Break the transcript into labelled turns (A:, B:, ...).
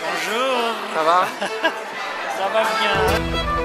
A: Bonjour.
B: Ça va
A: Ça va bien.